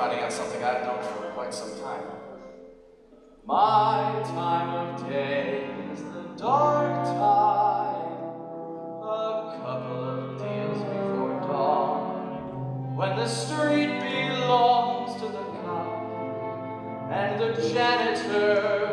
finding out something I've known for quite some time. My time of day is the dark time, a couple of deals before dawn, when the street belongs to the cop and the janitor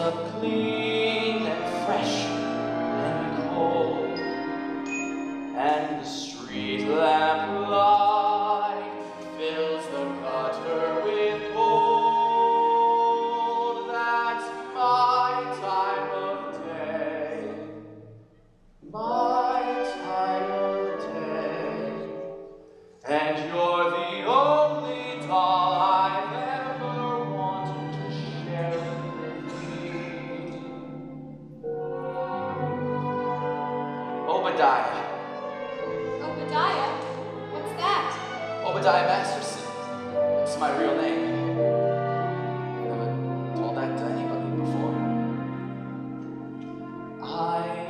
up clean and fresh and cold, and the street lamp Obadiah. Obadiah? What's that? Obadiah Masterson. That's my real name. I never told that to anybody before. I've